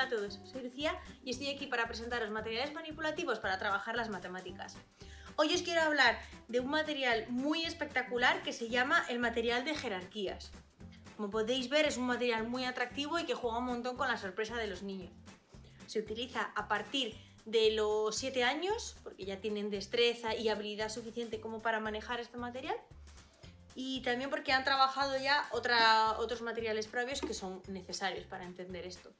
Hola a todos, soy Lucía y estoy aquí para presentaros materiales manipulativos para trabajar las matemáticas. Hoy os quiero hablar de un material muy espectacular que se llama el material de jerarquías. Como podéis ver es un material muy atractivo y que juega un montón con la sorpresa de los niños. Se utiliza a partir de los 7 años, porque ya tienen destreza y habilidad suficiente como para manejar este material y también porque han trabajado ya otros materiales previos que son necesarios para entender esto.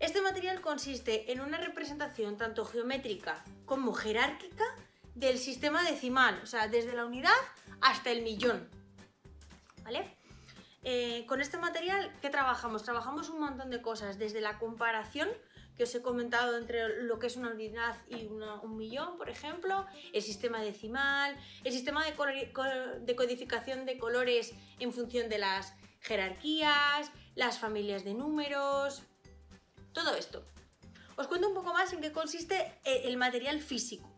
Este material consiste en una representación tanto geométrica como jerárquica del sistema decimal, o sea, desde la unidad hasta el millón. ¿Vale? Eh, con este material, ¿qué trabajamos? Trabajamos un montón de cosas, desde la comparación que os he comentado entre lo que es una unidad y un millón, por ejemplo, el sistema decimal, el sistema de, de codificación de colores en función de las jerarquías, las familias de números, todo esto. Os cuento un poco más en qué consiste el material físico.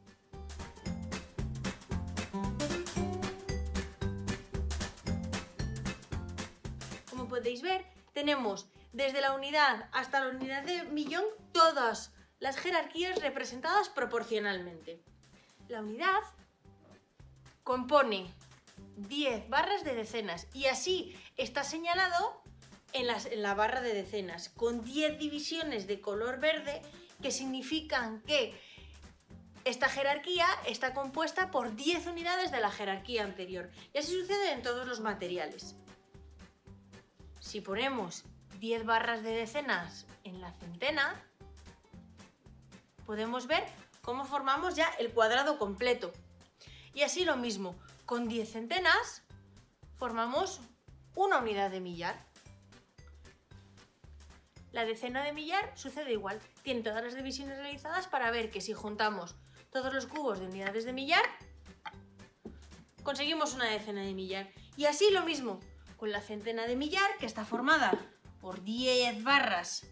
Como podéis ver, tenemos desde la unidad hasta la unidad de millón, todas las jerarquías representadas proporcionalmente. La unidad compone 10 barras de decenas y así está señalado en, la barra de decenas, con 10 divisiones de color verde que significan que esta jerarquía está compuesta por 10 unidades de la jerarquía anterior. Y así sucede en todos los materiales. Si ponemos 10 barras de decenas en la centena, podemos ver cómo formamos ya el cuadrado completo. Y así lo mismo, con 10 centenas formamos una unidad de millar. La decena de millar sucede igual, tiene todas las divisiones realizadas para ver que si juntamos todos los cubos de unidades de millar, conseguimos una decena de millar. Y así lo mismo, con la centena de millar, que está formada por 10 barras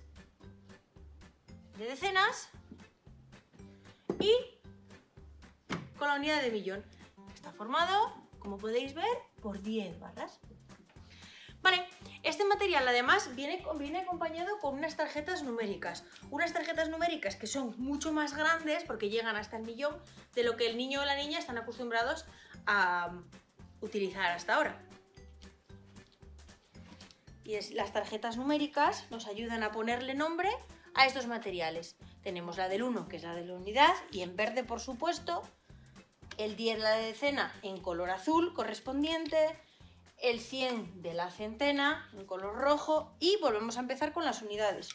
de decenas y con la unidad de millón. Está formado, como podéis ver, por 10 barras. Material además viene, viene, acompañado con unas tarjetas numéricas. Unas tarjetas numéricas que son mucho más grandes porque llegan hasta el millón de lo que el niño o la niña están acostumbrados a utilizar hasta ahora y las tarjetas numéricas nos ayudan a ponerle nombre a estos materiales. Tenemos la del 1, que es la de la unidad, y en verde, por supuesto, el 10, la de decena, en color azul correspondiente, el 100 de la centena, en color rojo, y volvemos a empezar con las unidades.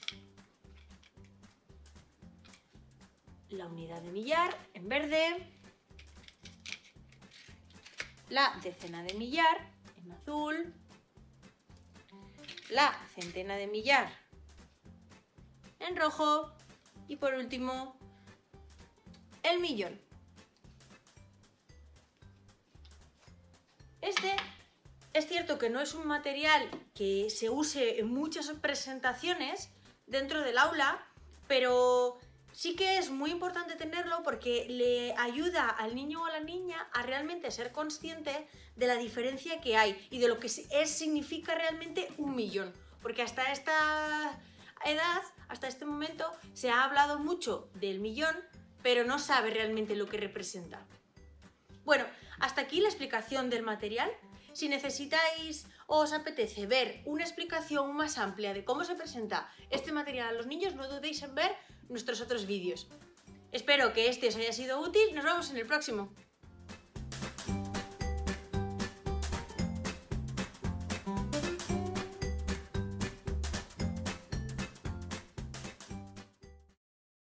La unidad de millar, en verde, la decena de millar, en azul, la centena de millar en rojo y por último el millón. Este es cierto que no es un material que se use en muchas presentaciones dentro del aula, pero sí que es muy importante tenerlo porque le ayuda al niño o a la niña a realmente ser consciente de la diferencia que hay y de lo que es, significa realmente un millón. Porque hasta esta edad, hasta este momento, se ha hablado mucho del millón, pero no sabe realmente lo que representa. Bueno, hasta aquí la explicación del material. Si necesitáis o os apetece ver una explicación más amplia de cómo se presenta este material a los niños, no dudéis en ver nuestros otros vídeos. Espero que este os haya sido útil, nos vemos en el próximo.